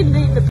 hiding in the